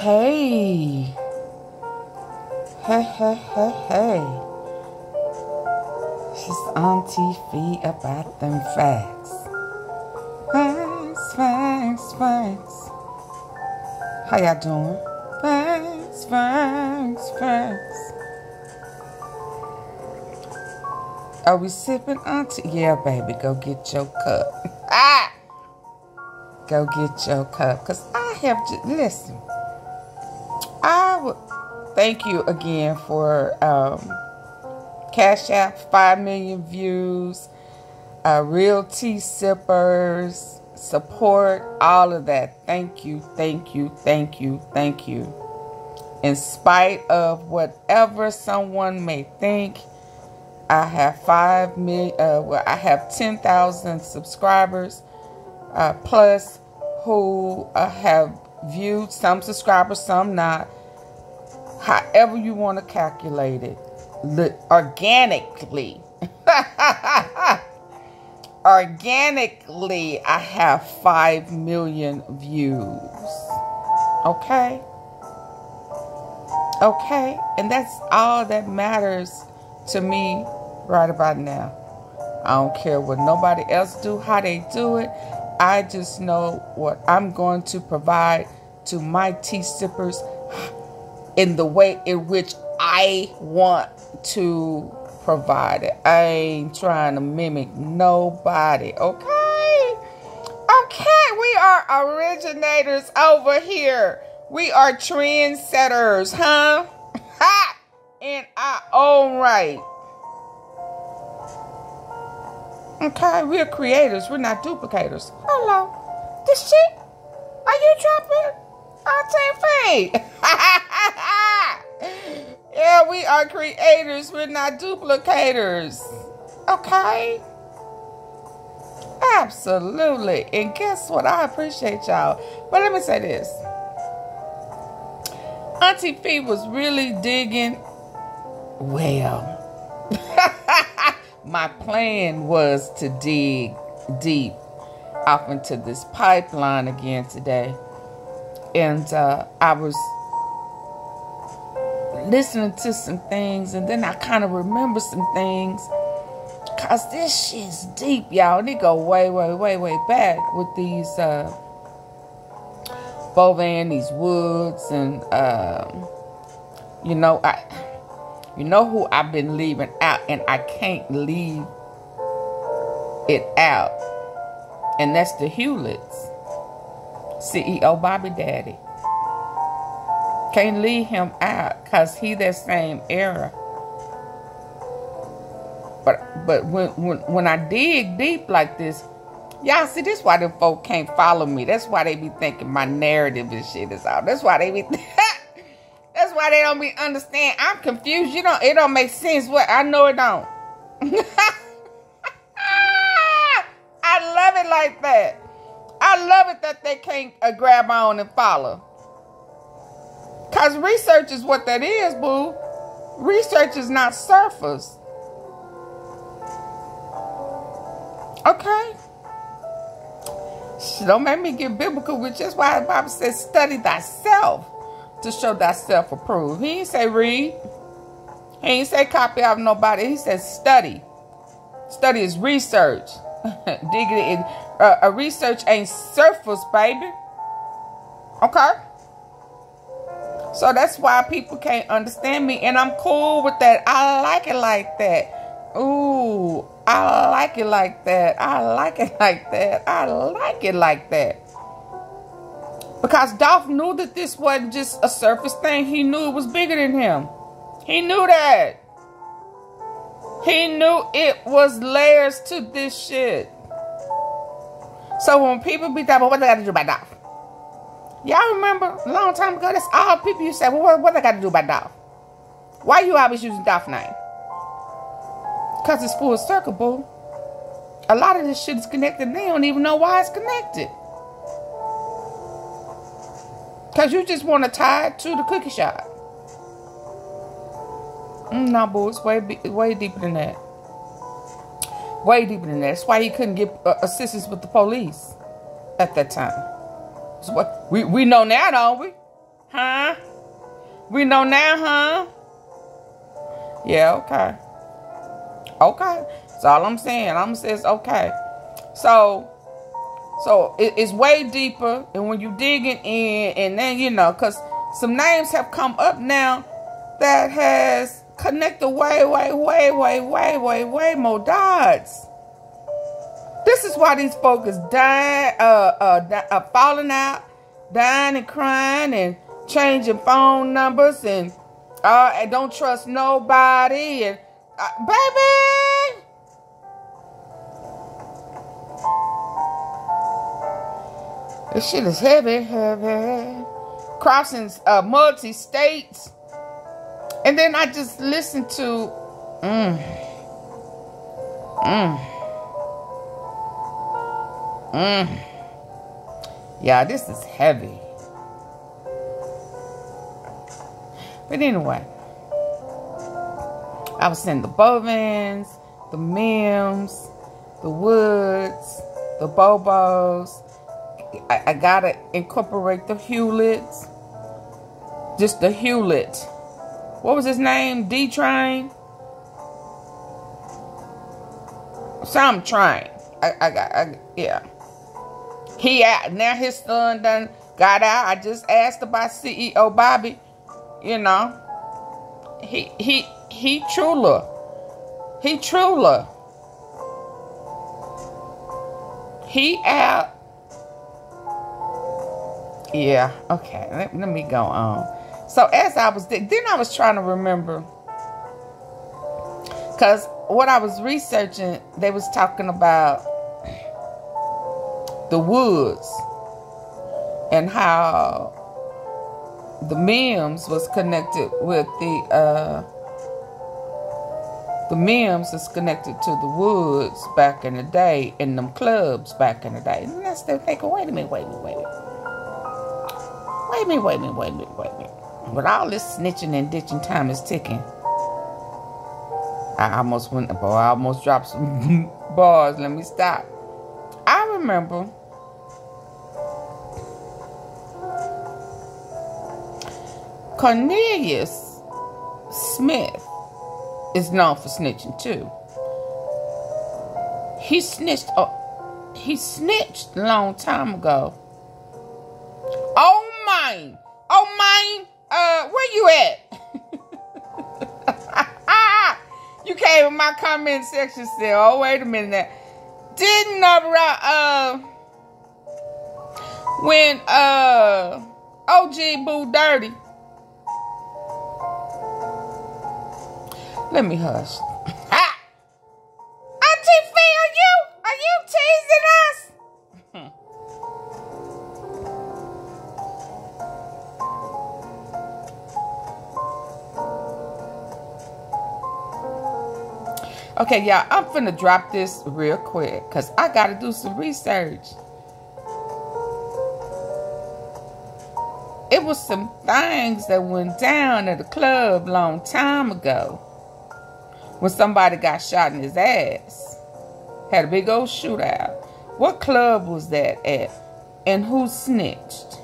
Hey. Hey, hey, hey, hey. She's Auntie Fee about them facts. Facts, facts, facts. How y'all doing? Facts, facts, facts. Are we sipping, Auntie? Yeah, baby, go get your cup. Ah! Go get your cup. Because have to, listen. I would thank you again for um, Cash App, 5 million views, uh, Real Tea Sippers, support, all of that. Thank you, thank you, thank you, thank you. In spite of whatever someone may think, I have five million. Uh, well, I have ten thousand subscribers uh, plus who uh, have viewed. Some subscribers, some not. However you want to calculate it, organically. organically, I have five million views. Okay. Okay, and that's all that matters to me right about now. I don't care what nobody else do, how they do it. I just know what I'm going to provide to my tea sippers in the way in which I want to provide it. I ain't trying to mimic nobody, okay? Okay, we are originators over here. We are trendsetters, huh? Ha! In our own right. Okay, we're creators. We're not duplicators. Hello. This shit? Are you dropping? Auntie Faye. yeah, we are creators. We're not duplicators. Okay? Absolutely. And guess what? I appreciate y'all. But let me say this. Auntie Fee was really digging well. my plan was to dig deep off into this pipeline again today. And uh, I was listening to some things, and then I kind of remember some things. Cause this shit's deep, y'all. It go way, way, way, way back with these uh Bovan, these woods, and um, you know, I you know who I've been leaving out, and I can't leave it out. And that's the Hewletts. CEO Bobby Daddy. Can't leave him out because he that same era. But but when, when when I dig deep like this, y'all see this why the folk can't follow me. That's why they be thinking my narrative and shit is out. That's why they be That's why they don't be understand. I'm confused. You don't. It don't make sense. What I know it don't. I love it like that. I love it that they can't uh, grab on and follow. Cause research is what that is, boo. Research is not surface. Okay. She Don't make me get biblical, which is why the Bible says, study thyself to show thyself approved. He ain't say read. He ain't say copy of nobody. He said study. Study is research. Digging it. Uh, a research ain't surface, baby. Okay? So that's why people can't understand me. And I'm cool with that. I like it like that. Ooh, I like it like that. I like it like that. I like it like that. Because Dolph knew that this wasn't just a surface thing. He knew it was bigger than him. He knew that. He knew it was layers to this shit. So when people be talking, what they got to do about Dolph? Y'all remember a long time ago, that's all people you said, well, what, what they got to do about Dolph? Why you always using Dolph name? Because it's full circle, boo. A lot of this shit is connected. They don't even know why it's connected. Because you just want to tie it to the cookie shop. Mm, no, boo, it's way, way deeper than that. Way deeper than that. That's why he couldn't get uh, assistance with the police at that time. So what we we know now, don't we? Huh? We know now, huh? Yeah, okay. Okay. That's all I'm saying. I'm saying okay. So so it, it's way deeper, and when you digging in, and then you know, cause some names have come up now that has connected way, way, way, way, way, way, way more dots. This is why these folks is dying, uh, uh, uh, falling out, dying and crying, and changing phone numbers, and uh, and don't trust nobody, and uh, baby. This shit is heavy, heavy. Crossing uh, multi states. And then I just listened to. Mm, mm, mm. Yeah, this is heavy. But anyway, I was saying the Bovins, the Mims, the Woods, the Bobos, I, I gotta incorporate the Hewletts. Just the Hewlett. What was his name? D Train? Some train. I, I got, I, yeah. He out now. His son done got out. I just asked about CEO Bobby. You know, he he he truly, he truly, he out yeah, okay. Let, let me go on. So as I was then I was trying to remember because what I was researching, they was talking about the woods and how the Mims was connected with the uh, the Mims is connected to the woods back in the day in them clubs back in the day. And that's the thinking, wait a minute, wait a minute, wait a minute. Wait a minute, wait a minute, wait a minute, wait a minute. But all this snitching and ditching time is ticking. I almost went, boy, I almost dropped some bars. Let me stop. I remember Cornelius Smith is known for snitching too. He snitched. Oh, he snitched a long time ago. Oh mine. Oh, mine. Uh, where you at? you came in my comment section said, oh, wait a minute. Didn't uh, uh when uh OG Boo Dirty. Let me hush. Okay, y'all, I'm finna drop this real quick because I got to do some research. It was some things that went down at a club long time ago when somebody got shot in his ass. Had a big old shootout. What club was that at? And who snitched?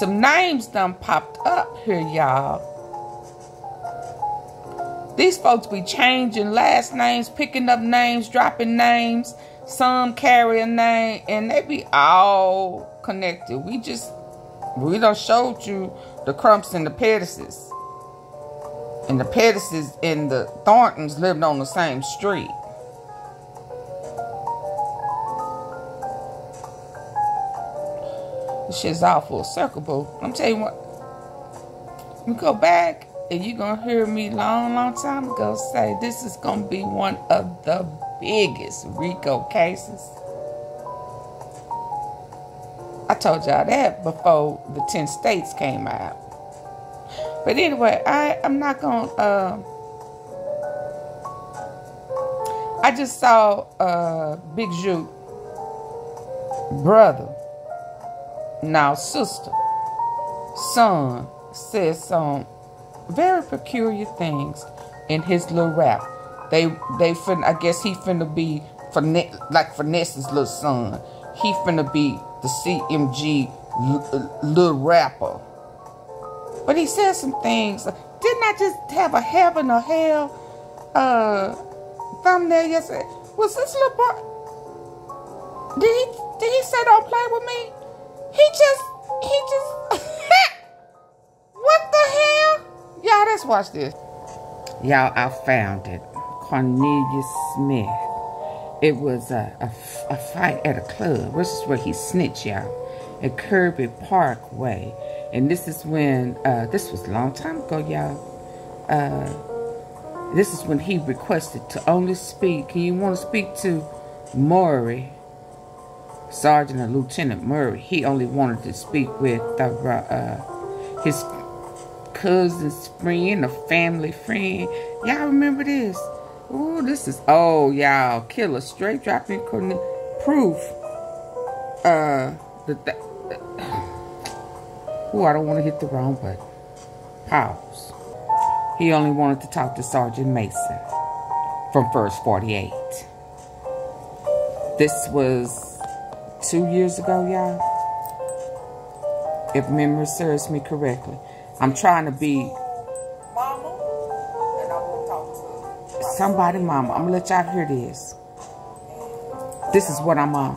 Some names done popped up here, y'all these folks be changing last names, picking up names, dropping names. Some carry a name, and they be all connected. We just, we don't showed you the Crumps and the Pettises. And the Pettises and the Thorntons lived on the same street. This shit's all full circle, boo. I'm telling you what. We go back and you're to hear me long, long time ago say this is to be one of the biggest RICO cases. I told y'all that before the 10 states came out. But anyway, I, I'm not to... Uh, I just saw uh, Big Ju brother, now sister, son, said some very peculiar things in his little rap. They they fin I guess he finna be Finesse, like Finesse's little son. He finna be the CMG little rapper. But he said some things. Didn't I just have a heaven or hell uh, thumbnail yesterday? Was this little boy? Did he did he say don't play with me? He just he just let's watch this. Y'all, I found it. Cornelius Smith. It was a, a, a fight at a club. This is where he snitched, y'all. At Kirby Parkway. And this is when, uh, this was a long time ago, y'all. Uh, this is when he requested to only speak. He want to speak to Murray, Sergeant or Lieutenant Murray. He only wanted to speak with uh, his cousin's friend, a family friend. Y'all remember this? Oh, this is, oh, y'all, killer, straight dropping proof. Uh, that oh, I don't want to hit the wrong button. Pause. He only wanted to talk to Sergeant Mason from First 48. This was two years ago, y'all. If memory serves me correctly. I'm trying to be somebody mama. I'm gonna let y'all hear this. This is what I'm uh, on.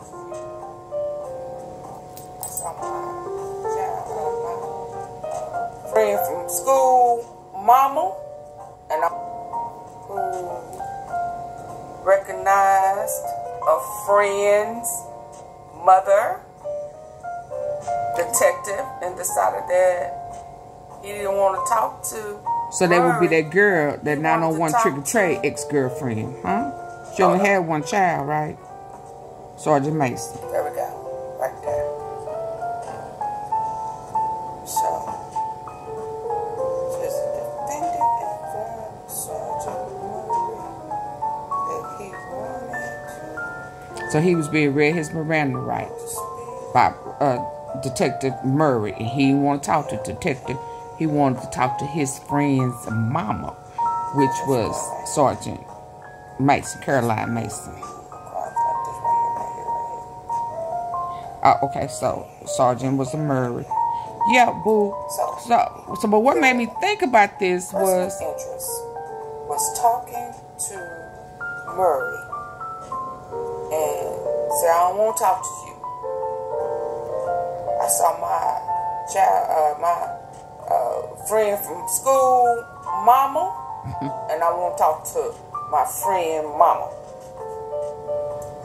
Friend from school, mama, and I who recognized a friend's mother, detective, and decided that he didn't want to talk to so that would be that girl, that 901 Trick or Treat ex girlfriend, huh? She only had one child, right? Sergeant Mason. There we go. Right there. So, just defendant informed Sergeant that he wanted So he was being read his Miranda rights by uh, Detective Murray, and he didn't want to talk to Detective he wanted to talk to his friend's mama, which was Sergeant Mason, Caroline Mason. Uh, okay, so Sergeant was a murderer. Yeah, boo. So, so, so, but what made me think about this was interest was talking to Murray and said, "I don't want to talk to you." I saw my child, uh, my friend from school, mama, and I want to talk to my friend, mama.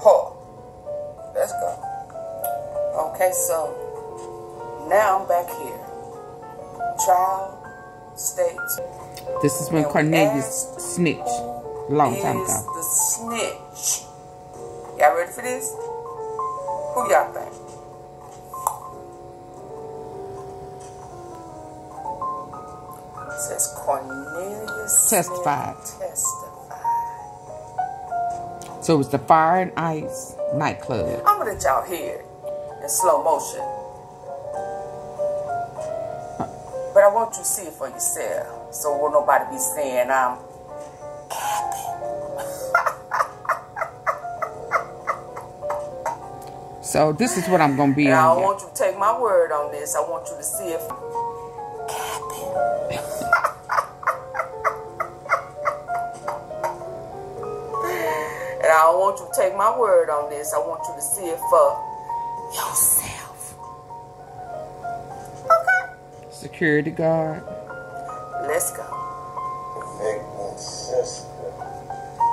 Her. Let's go. Okay, so now I'm back here. Trial states. This is when Cornelius snitched. Long time ago. The snitch. Y'all ready for this? Who y'all think? Testified. Testified. So it was the Fire and Ice nightclub. I'm gonna let y'all hear it in slow motion. But I want you to see it for yourself. So will nobody be saying I'm capping. so this is what I'm gonna be and on. I don't want you to take my word on this. I want you to see it want you to take my word on this. I want you to see it for yourself. Okay. Security guard. Let's go. Victim's sister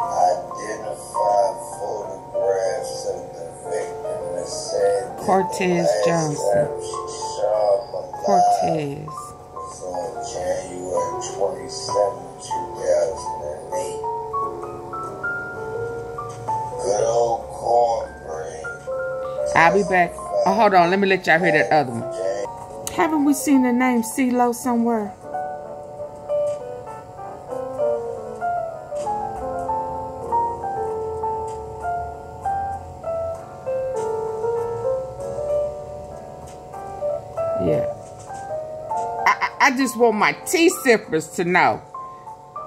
identified photographs of the victim and said Cortez Johnson. Cortez. I'll be back. Oh, hold on. Let me let y'all hear that other one. Haven't we seen the name CeeLo somewhere? Yeah. I just want my tea sippers to know.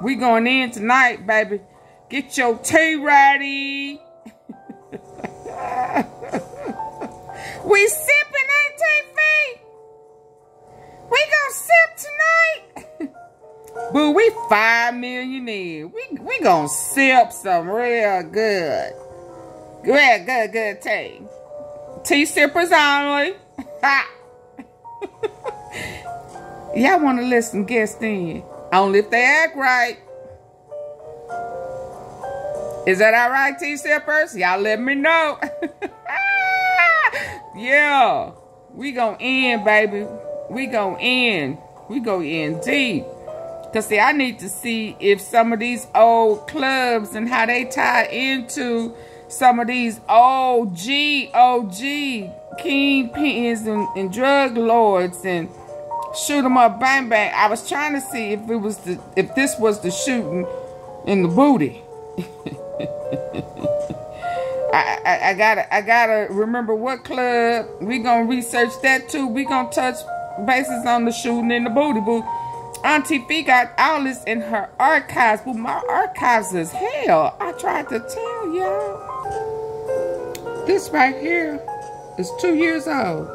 We going in tonight, baby. Get your tea ready. We sipping, ain't TV? We gonna sip tonight. Boo, we five million in. We we gonna sip some real good. Real good, good tea. Tea sippers only. Y'all want to listen guest in. Only if they act right. Is that all right, tea sippers? Y'all let me know. yeah. We gonna end, baby. We gonna end. We go in deep. Cause see, I need to see if some of these old clubs and how they tie into some of these OG, OG kingpins and, and drug lords and shoot 'em up, bang bang. I was trying to see if it was the if this was the shooting in the booty. I, I, I gotta I gotta remember what club. We gonna research that too. We gonna touch bases on the shooting in the booty boo. Auntie Fee got all this in her archives, but my archives is hell. I tried to tell y'all. This right here is two years old.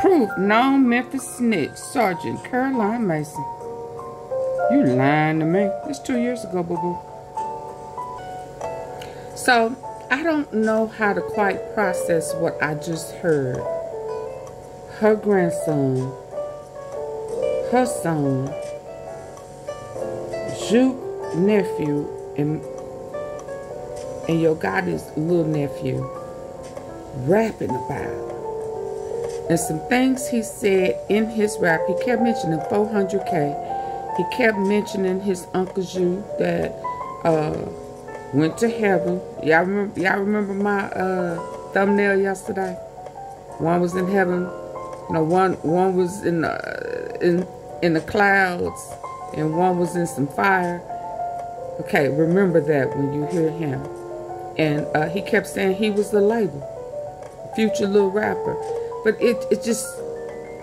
Proof known Memphis snitch, Sergeant Caroline Mason. You lying to me. It's two years ago, boo boo. So, I don't know how to quite process what I just heard. Her grandson, her son, Jook nephew, and, and Yo Gotti's little nephew rapping about. And some things he said in his rap, he kept mentioning 400K. He kept mentioning his Uncle Ju that uh, went to heaven. Y'all remember, y'all remember my uh, thumbnail yesterday? One was in heaven. No, one one was in the, in in the clouds, and one was in some fire. Okay, remember that when you hear him. And uh, he kept saying he was the label, future little rapper. But it it just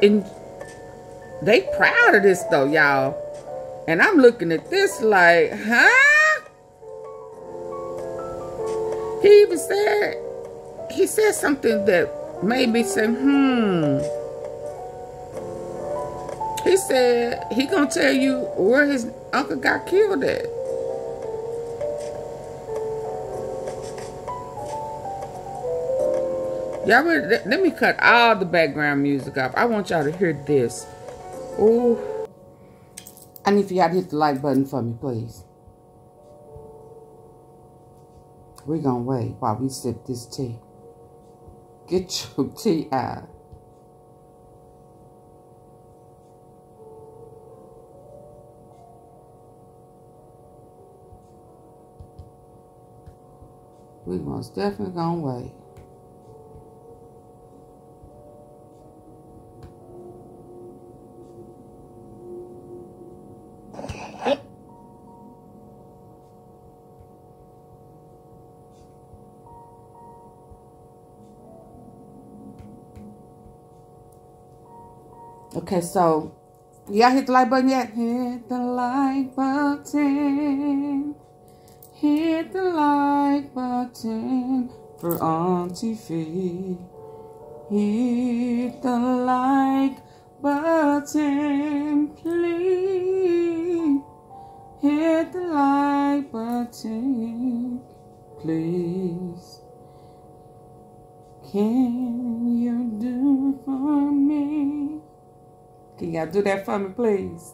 in they proud of this though, y'all. And I'm looking at this like, huh? He even said he said something that made me say, hmm. He said he gonna tell you where his uncle got killed at. Y'all Let me cut all the background music off. I want y'all to hear this. Ooh. I need for y'all to hit the like button for me, please. We're gonna wait while we sip this tea. Get your tea out. We most definitely gonna wait. Okay, so y'all hit the like button yet? Hit the like button. Hit the like button for Auntie Fee. Hit the like button, please. Hit the like button, please. Can Y'all do that for me, please?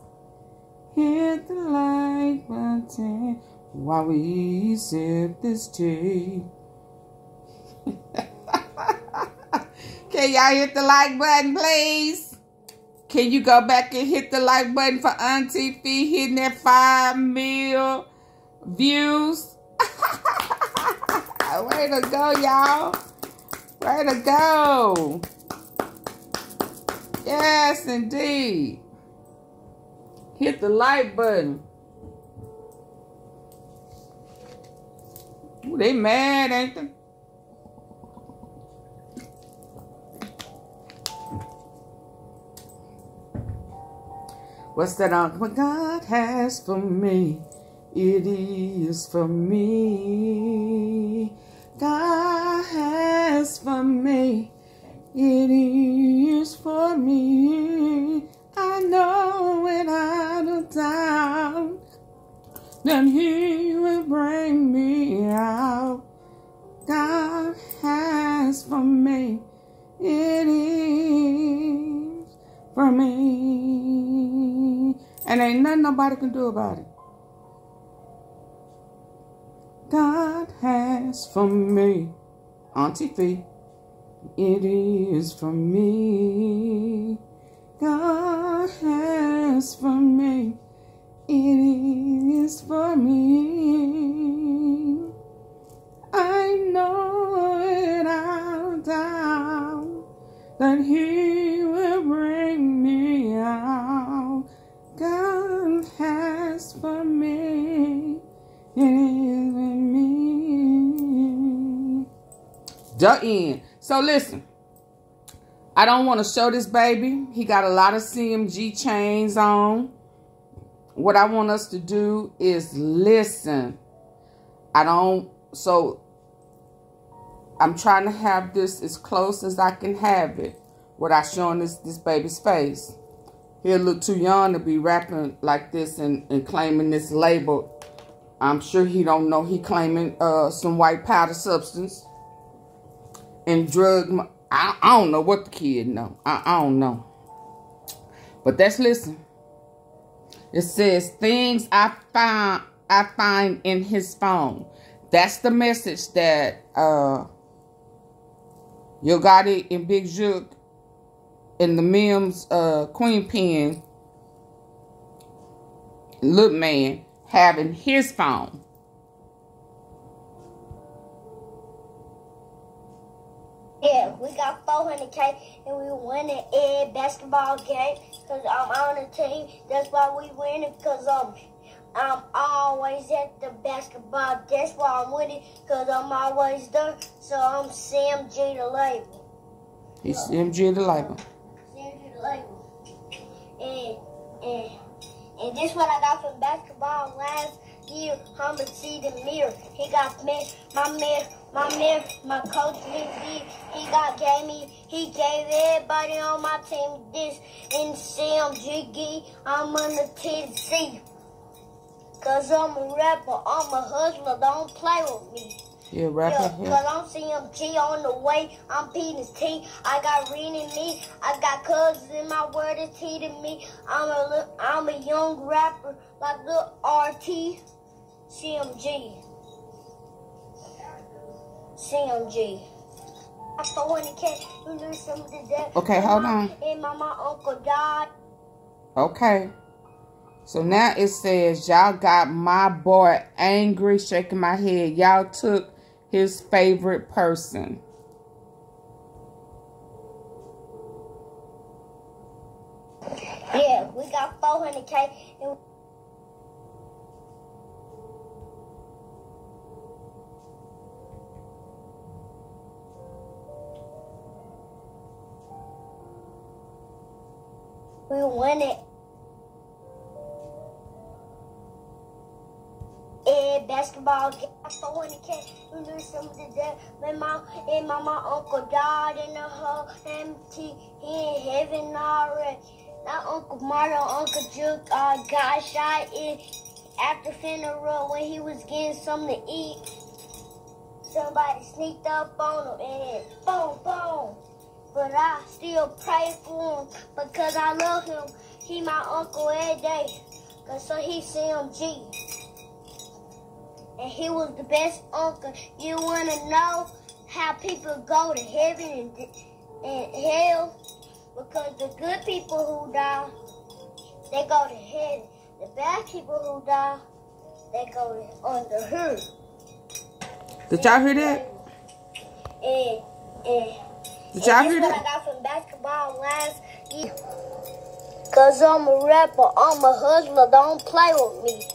Hit the like button while we sip this tea. Can y'all hit the like button, please? Can you go back and hit the like button for Auntie Fee hitting that five mil views? Way to go, y'all. Way to go. Yes, indeed. Hit the like button. Ooh, they mad, ain't they? What's that on? What God has for me, it is for me. God has for me. It is for me. I know when a doubt that He will bring me out. God has for me. It is for me. And ain't nothing nobody can do about it. God has for me. Auntie Fee. It is for me. God has for me. It is for me. I know without doubt that He will bring me out. God has for me. It is The end. So listen. I don't want to show this baby. He got a lot of CMG chains on. What I want us to do is listen. I don't, so I'm trying to have this as close as I can have it without showing this, this baby's face. He look too young to be rapping like this and, and claiming this label. I'm sure he don't know he claiming uh, some white powder substance and drug I, I don't know what the kid know. I, I don't know. But let's listen. It says things I find I find in his phone. That's the message that uh Yo Gotti and Big Jook and the Mims uh Queen Pen Look Man having his phone. Yeah, we got 400K and we winning every basketball game because I'm on the team. That's why we winning because um, I'm always at the basketball. That's why I'm winning because I'm always there. So I'm CMG the label. He's CMG the label. CMG the label. And, and, and this what I got from basketball last year. To see the mirror. He got me, my mirror. My man, my coach, he, he got gave me, he gave everybody on my team this in CMGG. I'm on the TC. Cause I'm a rapper, I'm a hustler, don't play with me. Yeah, rapper. Yeah, Cause I'm CMG on the way, I'm Peter's T. I got Reen in me, I got cousins in my word is T to me. I'm a, I'm a young rapper like the RT, CMG. CMG. Okay, hold on. And my uncle died. Okay. So now it says, y'all got my boy angry, shaking my head. Y'all took his favorite person. Yeah, we got 400K. We win it. And basketball. I when it came, we knew something that my mom and my, my uncle died in the hole empty. He in heaven already. Now Uncle Mario, Uncle Jook uh, got shot in after funeral when he was getting something to eat. Somebody sneaked up on him and boom, boom. But I still pray for him because I love him. He my uncle every day. Cause so he CMG. And he was the best uncle. You wanna know how people go to heaven and, and hell? Because the good people who die, they go to heaven. The bad people who die, they go to under her. Did y'all hear that? And, and did y'all hear that? I got from basketball last year. Cause I'm a rapper, I'm a hustler, don't play with me.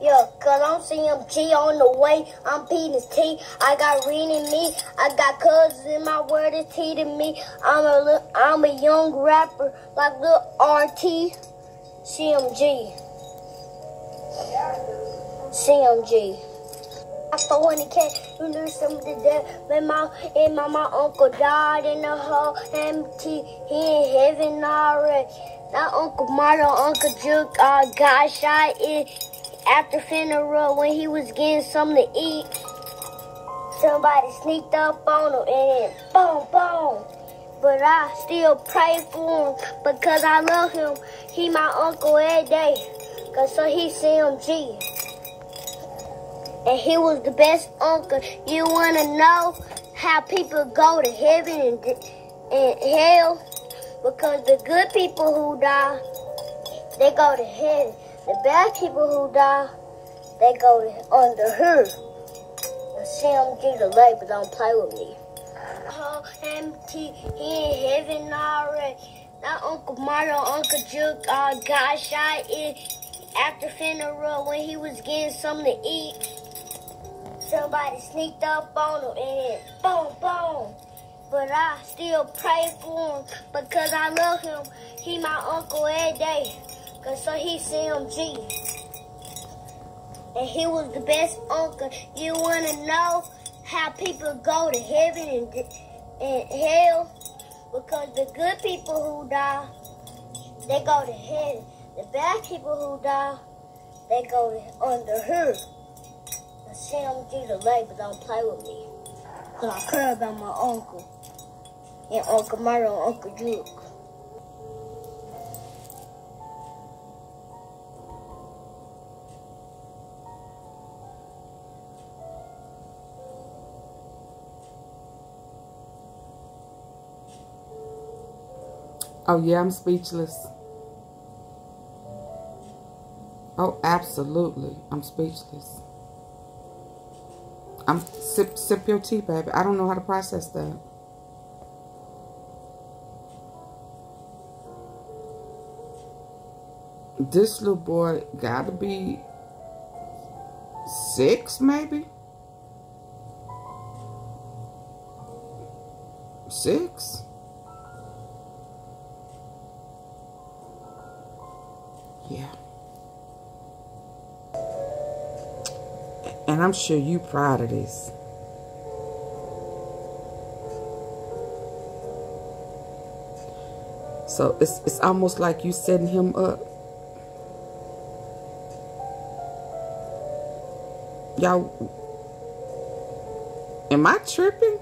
Yeah, cause I'm CMG on the way, I'm Peter's T. I got Reen in me, I got cousins in my word is T to me. I'm a, I'm a young rapper like the RT. CMG. CMG. For when he came, you knew something that my mom and my, my uncle died in the hole empty. He in heaven already. Now Uncle Marlo, Uncle Jook, uh, got shot in after funeral when he was getting something to eat. Somebody sneaked up on him and then boom, boom. But I still pray for him because I love him. He my uncle every day. Cause so he CMG. And he was the best uncle. You wanna know how people go to heaven and, and hell? Because the good people who die, they go to heaven. The bad people who die, they go to under her. Sam CMG the but don't play with me. Oh, empty, he in heaven already. Now Uncle Mario, Uncle Jook, uh, got shot in after funeral when he was getting something to eat. Somebody sneaked up on him and then boom, boom. But I still pray for him because I love him. He my uncle every day. Cause so he CMG. And he was the best uncle. You wanna know how people go to heaven and, and hell? Because the good people who die, they go to heaven. The bad people who die, they go under her. The CMG, the leg, but don't play with me. Cause I care about my uncle. And Uncle Mario and Uncle Duke. Oh, yeah, I'm speechless. Oh, absolutely. I'm speechless. I'm sip sip your tea, baby. I don't know how to process that. This little boy gotta be six, maybe? Six? And I'm sure you proud of this. So it's it's almost like you setting him up. Y'all, am I tripping?